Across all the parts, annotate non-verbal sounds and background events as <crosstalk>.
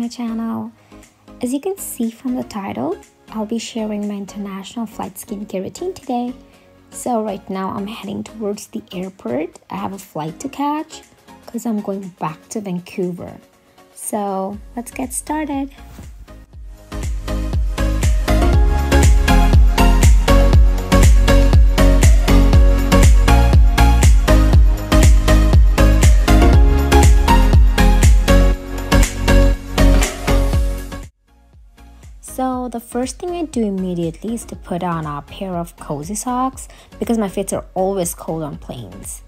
my channel. As you can see from the title, I'll be sharing my international flight skincare routine today. So right now I'm heading towards the airport. I have a flight to catch because I'm going back to Vancouver. So let's get started. So the first thing I do immediately is to put on a pair of cozy socks because my feet are always cold on planes.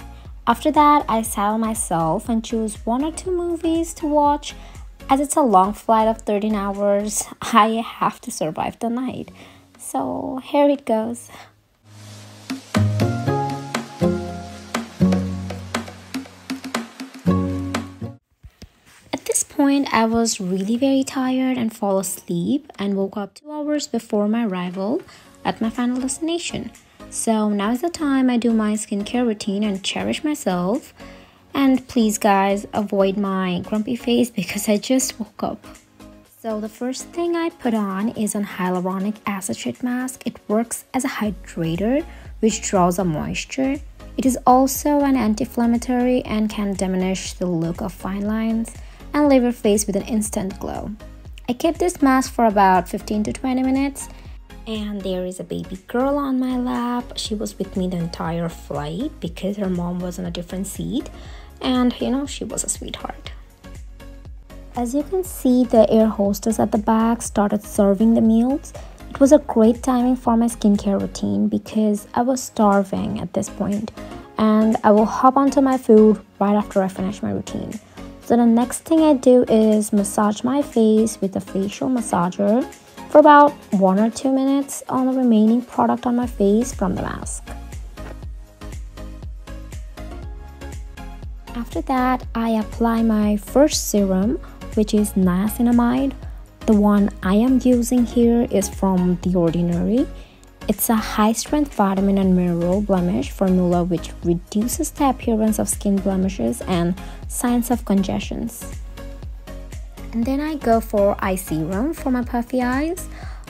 After that, I settle myself and choose one or two movies to watch. As it's a long flight of 13 hours, <laughs> I have to survive the night. So here it goes. Point, I was really very tired and fall asleep and woke up two hours before my arrival at my final destination. So now is the time I do my skincare routine and cherish myself. And please, guys, avoid my grumpy face <laughs> because I just woke up. So the first thing I put on is an hyaluronic acid sheet mask. It works as a hydrator which draws a moisture. It is also an anti-inflammatory and can diminish the look of fine lines and leave your face with an instant glow. I kept this mask for about 15 to 20 minutes and there is a baby girl on my lap. She was with me the entire flight because her mom was on a different seat and you know, she was a sweetheart. As you can see, the air hostess at the back started serving the meals. It was a great timing for my skincare routine because I was starving at this point and I will hop onto my food right after I finish my routine. So the next thing I do is massage my face with a facial massager for about one or two minutes on the remaining product on my face from the mask. After that, I apply my first serum, which is niacinamide. The one I am using here is from The Ordinary it's a high strength vitamin and mineral blemish formula which reduces the appearance of skin blemishes and signs of congestions. And then I go for eye serum for my puffy eyes.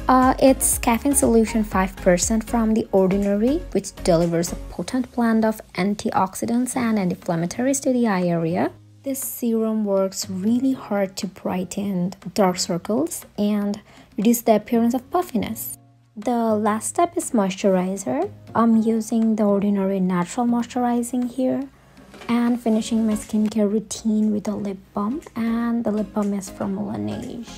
Uh, it's caffeine solution 5% from the ordinary, which delivers a potent blend of antioxidants and anti-inflammatories to the eye area. This serum works really hard to brighten dark circles and reduce the appearance of puffiness. The last step is moisturizer. I'm using the Ordinary Natural Moisturizing here and finishing my skincare routine with a lip balm and the lip balm is from Laneige.